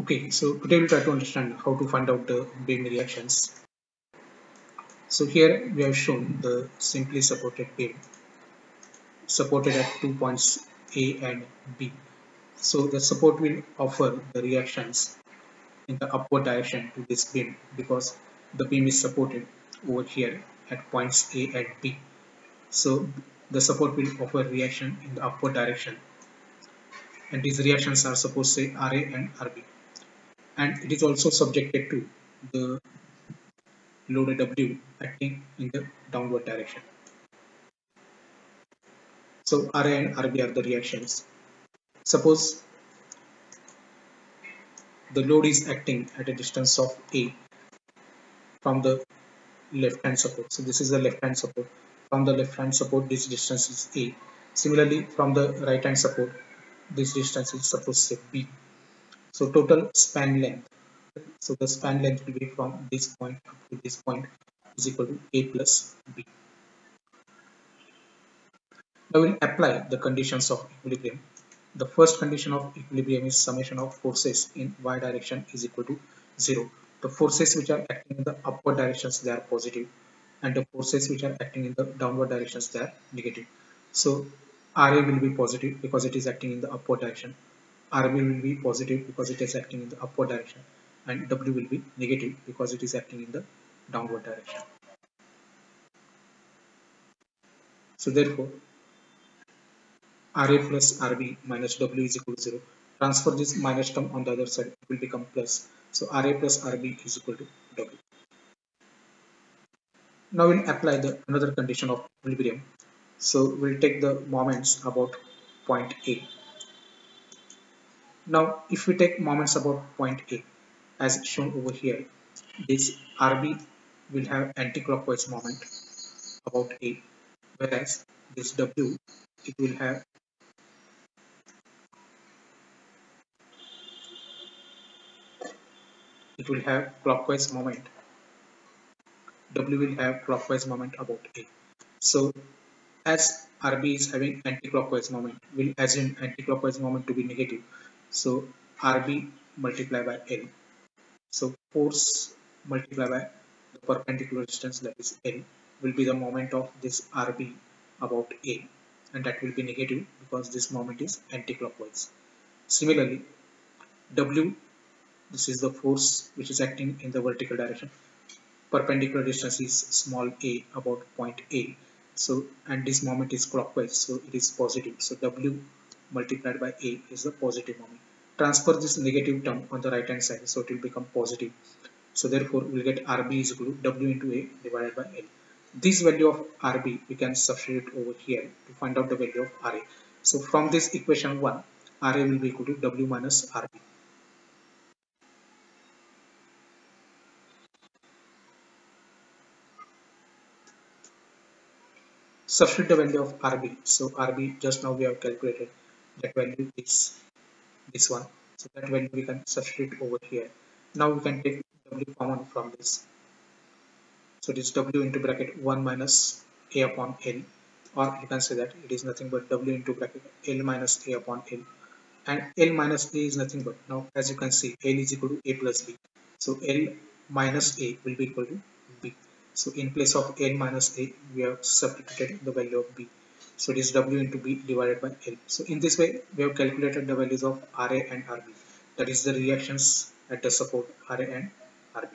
Okay, so today we'll try to understand how to find out the beam reactions. So here we have shown the simply supported beam supported at two points A and B. So the support will offer the reactions in the upward direction to this beam because the beam is supported over here at points A and B. So the support will offer reaction in the upward direction and these reactions are supposed to say RA and RB and it is also subjected to the load W acting in the downward direction. So RA and RB are the reactions. Suppose the load is acting at a distance of A from the left hand support. So this is the left hand support. From the left hand support this distance is A. Similarly from the right hand support this distance is supposed to be B. So total span length. So the span length will be from this point up to this point is equal to A plus B. Now we'll apply the conditions of equilibrium. The first condition of equilibrium is summation of forces in y direction is equal to 0. The forces which are acting in the upward directions they are positive and the forces which are acting in the downward directions they are negative. So RA will be positive because it is acting in the upward direction RB will be positive because it is acting in the upward direction and W will be negative because it is acting in the downward direction. So therefore, RA plus RB minus W is equal to 0. Transfer this minus term on the other side, it will become plus. So RA plus RB is equal to W. Now we'll apply the another condition of equilibrium. So we'll take the moments about point A now, if we take moments about point A, as shown over here, this RB will have anti-clockwise moment about A, whereas this W, it will have it will have clockwise moment. W will have clockwise moment about A. So, as RB is having anti-clockwise moment, we'll assume anti-clockwise moment to be negative so RB multiplied by L. So force multiplied by the perpendicular distance that is L will be the moment of this RB about A and that will be negative because this moment is anti-clockwise. Similarly, W this is the force which is acting in the vertical direction. Perpendicular distance is small a about point A. So and this moment is clockwise so it is positive. So W multiplied by a is the positive moment. Transfer this negative term on the right hand side so it will become positive. So therefore we'll get RB is equal to W into A divided by L. This value of RB we can substitute over here to find out the value of RA. So from this equation 1 RA will be equal to W minus RB. substitute the value of RB. So RB just now we have calculated that value is this one so that value we can substitute over here now we can take w common from this. So it is w into bracket 1 minus a upon l or you can say that it is nothing but w into bracket l minus a upon l. And l minus a is nothing but now as you can see l is equal to a plus b. So l minus a will be equal to b. So in place of l minus a we have substituted the value of b so it is W into B divided by L. So in this way, we have calculated the values of RA and RB. That is the reactions at the support RA and RB.